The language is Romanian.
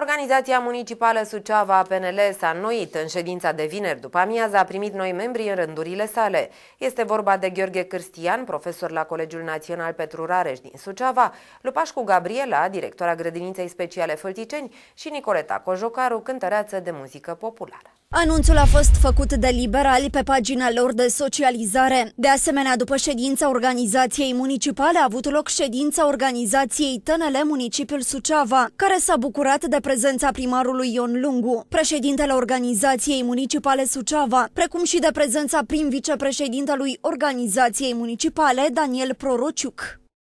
Organizația Municipală Suceava PNL s-a înnoit în ședința de vineri după amiază a primit noi membri în rândurile sale. Este vorba de Gheorghe Cârstian, profesor la Colegiul Național Petru Rareș din Suceava, Lupașcu Gabriela, directora grădiniței speciale Fălticeni și Nicoleta Cojocaru, cântăreață de muzică populară. Anunțul a fost făcut de liberali pe pagina lor de socializare. De asemenea, după ședința organizației municipale a avut loc ședința organizației TNL Municipiul Suceava, care s-a bucurat de prezența primarului Ion Lungu, președintele organizației municipale Suceava, precum și de prezența prim vicepreședintelui organizației municipale Daniel Prorociuc.